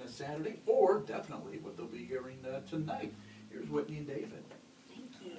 hearing Saturday, or definitely what they'll be hearing uh, tonight. Here's Whitney and David. Thank you.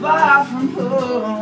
far from home.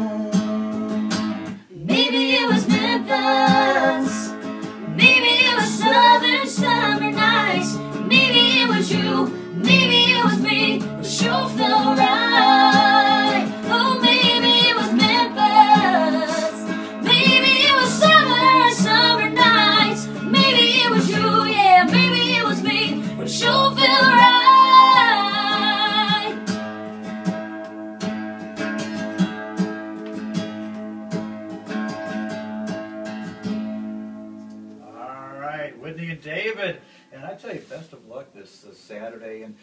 Whitney and David. And I tell you, best of luck this, this Saturday. And,